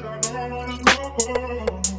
I don't wanna.